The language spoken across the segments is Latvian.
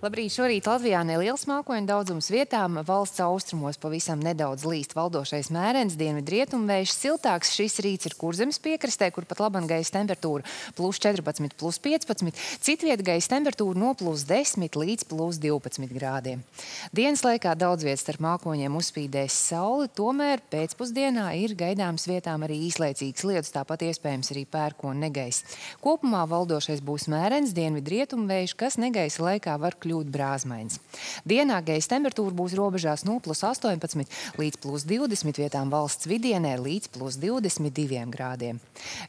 Labrīt, šorīt Latvijā neliels mākoņu daudzums vietām, valsts austrumos pavisam nedaudz līst valdošais mērens, dienvidu rietumvējš siltāks. Šis rīts ir kurzemes piekrastē, kur pat laban gaisa temperatūra plus 14, plus 15. Citviet gaisa temperatūra no plus 10 līdz plus 12 grādiem. Dienas laikā daudz vietas starp mākoņiem uzspīdēs sauli, tomēr pēcpusdienā ir gaidāms vietām arī īslaicīgs lietus, tāpat iespējams arī pērkona negais. Kopumā valdošais būs mērens, dienvidu rietumvējš, kas negaisa laikā var kļūt kļūt brāzmains. Dienā gaisa temperatūra būs robežās no plus 18 līdz plus 20 vietām valsts vidienē līdz plus 22 grādiem.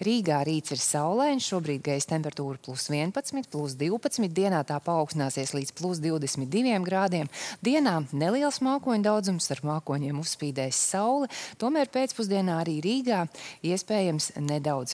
Rīgā rīts ir saulains, šobrīd gaisa temperatūra plus 11, plus 12, dienā tā paaugstināsies līdz plus 22 grādiem. Dienā neliels mākoņu daudzums, ar mākoņiem uzspīdēs saule, tomēr pēcpusdienā arī Rīgā iespējams nedaudz